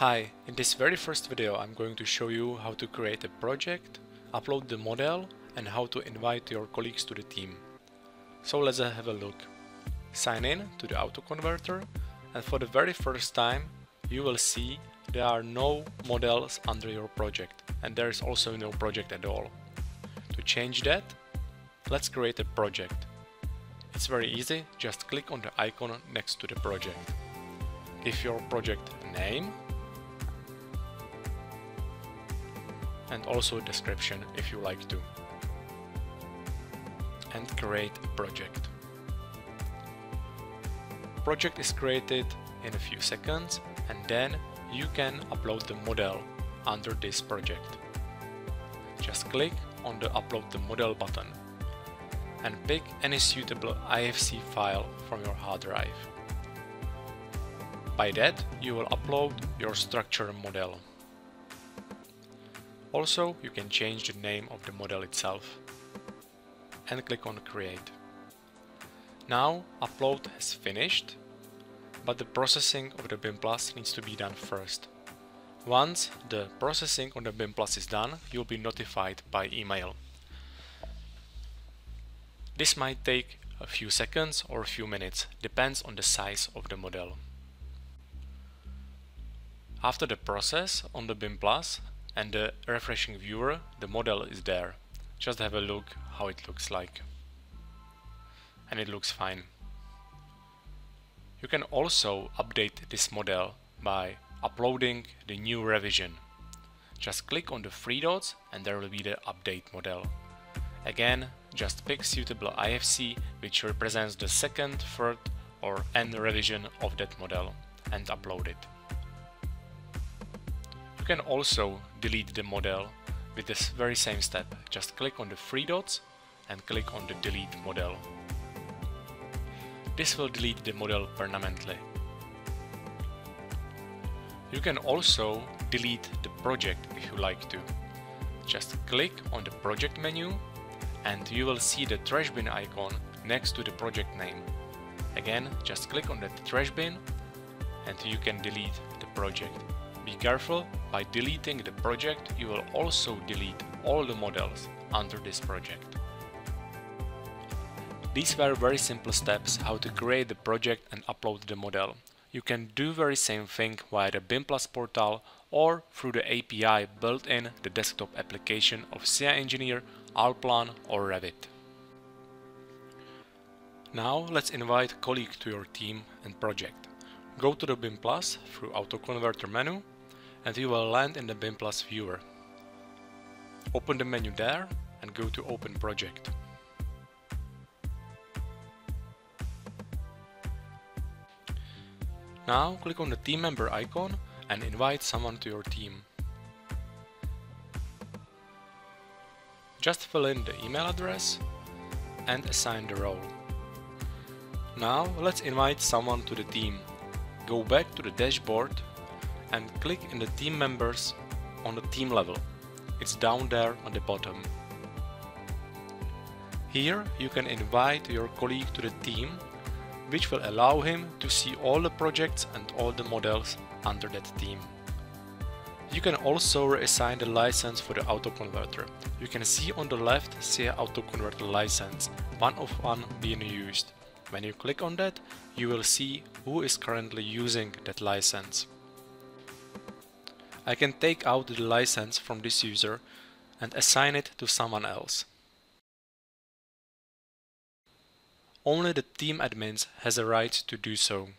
Hi, in this very first video I'm going to show you how to create a project, upload the model and how to invite your colleagues to the team. So let's uh, have a look. Sign in to the autoconverter and for the very first time you will see there are no models under your project and there is also no project at all. To change that, let's create a project. It's very easy, just click on the icon next to the project. Give your project a name and also description if you like to. And create a project. Project is created in a few seconds and then you can upload the model under this project. Just click on the upload the model button and pick any suitable IFC file from your hard drive. By that you will upload your structure model. Also, you can change the name of the model itself and click on create. Now upload has finished, but the processing of the Bimplus needs to be done first. Once the processing on the Bimplus is done, you'll be notified by email. This might take a few seconds or a few minutes, depends on the size of the model. After the process on the Bimplus, and the refreshing viewer, the model is there. Just have a look how it looks like. And it looks fine. You can also update this model by uploading the new revision. Just click on the three dots and there will be the update model. Again, just pick suitable IFC which represents the second, third or n revision of that model and upload it can also delete the model with this very same step. Just click on the three dots and click on the delete model. This will delete the model permanently. You can also delete the project if you like to. Just click on the project menu and you will see the trash bin icon next to the project name. Again, just click on the trash bin and you can delete the project. Be careful, by deleting the project you will also delete all the models under this project. These were very simple steps how to create the project and upload the model. You can do very same thing via the Bimplus portal or through the API built in the desktop application of SCIA Engineer, Allplan or Revit. Now let's invite colleague to your team and project. Go to the Bimplus through AutoConverter menu and you will land in the Bimplus viewer. Open the menu there and go to Open Project. Now click on the team member icon and invite someone to your team. Just fill in the email address and assign the role. Now let's invite someone to the team. Go back to the dashboard and click in the team members on the team level. It's down there on the bottom. Here you can invite your colleague to the team which will allow him to see all the projects and all the models under that team. You can also reassign the license for the autoconverter. You can see on the left SCIA autoconverter license, one of one being used. When you click on that, you will see who is currently using that license. I can take out the license from this user and assign it to someone else. Only the team admins has a right to do so.